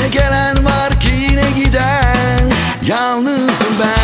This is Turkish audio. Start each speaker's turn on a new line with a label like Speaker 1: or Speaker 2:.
Speaker 1: Ne gelen var ki yine giden? Yalnızım ben.